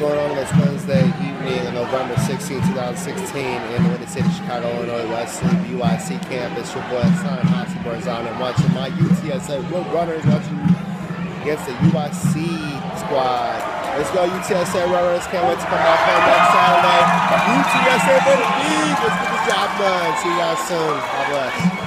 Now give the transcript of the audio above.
going on this Wednesday evening on November 16, 2016 in the Windy City, Chicago, Illinois, Wesley, UIC campus. Your boy Son Hossi Barzan and watching my UTSA Roadrunners watching against the UIC squad. Let's go UTSA Runners. Can't wait to come back home next Saturday. UTSA for the league. Let's get the job done. See you guys soon. God bless.